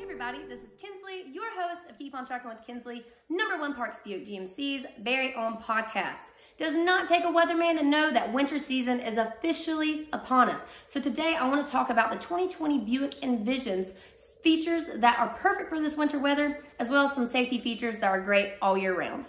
everybody, this is Kinsley, your host of Keep On Trucking with Kinsley, number one Parks Buick GMC's very own podcast. Does not take a weatherman to know that winter season is officially upon us. So today I want to talk about the 2020 Buick Envisions features that are perfect for this winter weather, as well as some safety features that are great all year round.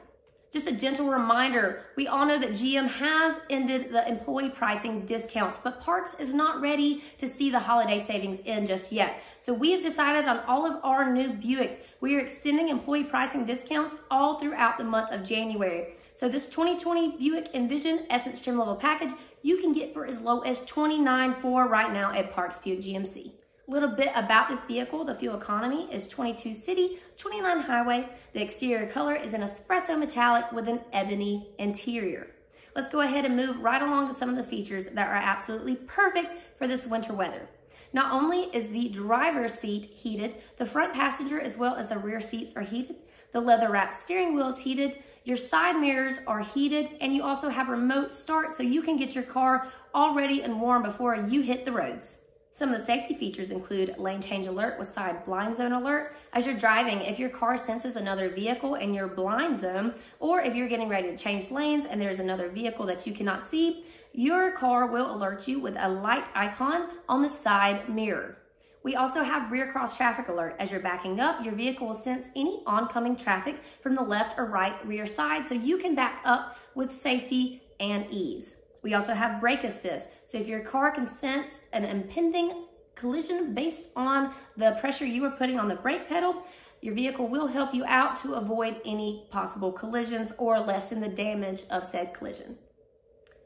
Just a gentle reminder, we all know that GM has ended the employee pricing discounts, but Parks is not ready to see the holiday savings in just yet. So we have decided on all of our new Buicks, we are extending employee pricing discounts all throughout the month of January. So this 2020 Buick Envision Essence Trim Level Package, you can get for as low as $29.4 right now at Parks Buick GMC. Little bit about this vehicle. The fuel economy is 22 city, 29 highway. The exterior color is an espresso metallic with an ebony interior. Let's go ahead and move right along to some of the features that are absolutely perfect for this winter weather. Not only is the driver's seat heated, the front passenger as well as the rear seats are heated. The leather wrapped steering wheel is heated. Your side mirrors are heated and you also have remote start so you can get your car all ready and warm before you hit the roads. Some of the safety features include lane change alert with side blind zone alert. As you're driving, if your car senses another vehicle in your blind zone, or if you're getting ready to change lanes and there's another vehicle that you cannot see, your car will alert you with a light icon on the side mirror. We also have rear cross traffic alert. As you're backing up, your vehicle will sense any oncoming traffic from the left or right rear side so you can back up with safety and ease. We also have brake assist. So if your car can sense an impending collision based on the pressure you are putting on the brake pedal, your vehicle will help you out to avoid any possible collisions or lessen the damage of said collision.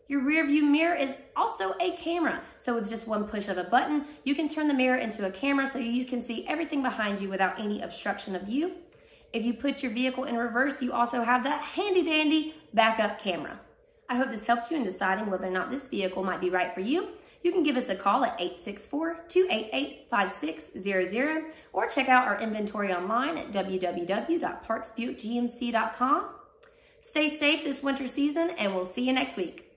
Your rear view mirror is also a camera. So with just one push of a button, you can turn the mirror into a camera so you can see everything behind you without any obstruction of view. If you put your vehicle in reverse, you also have that handy dandy backup camera. I hope this helped you in deciding whether or not this vehicle might be right for you. You can give us a call at 864-288-5600 or check out our inventory online at www.parksbuickgmc.com. Stay safe this winter season and we'll see you next week.